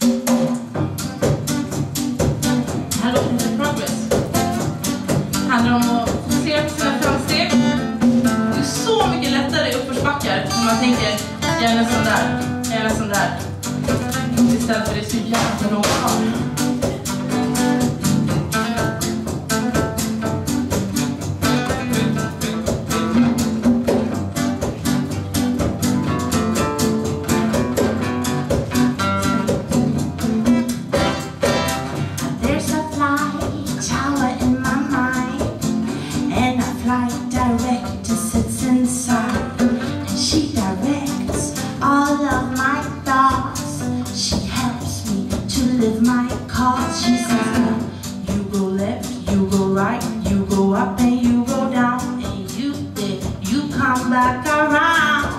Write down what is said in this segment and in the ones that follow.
Det här låter lite progress. Det handlar om att fokusera på sina framsteg. Det är så mycket lättare i uppförsbackar när man tänker jag är nästan där, jag är nästan där. Istället för det är så jävla långt all of my thoughts. She helps me to live my cause. She says, "No, "You go left, you go right, you go up and you go down, and you did, you come back around."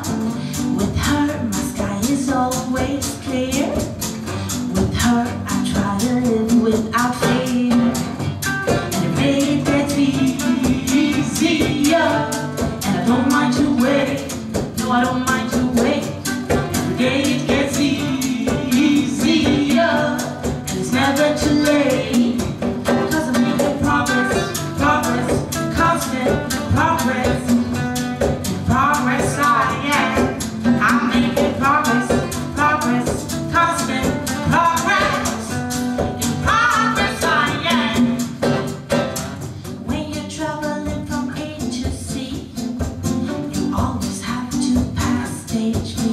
Take me.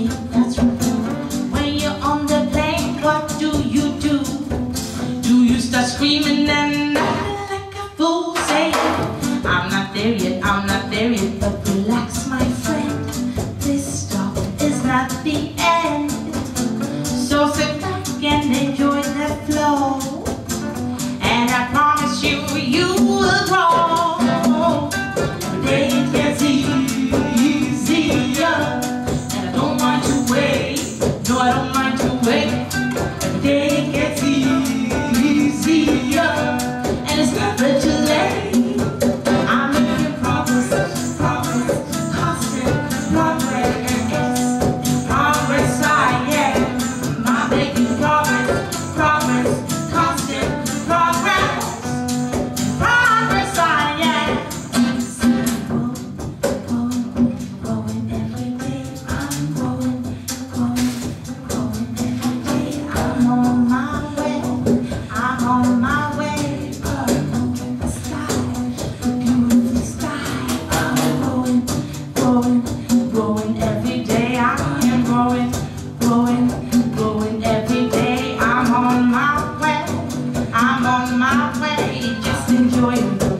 my way, just enjoying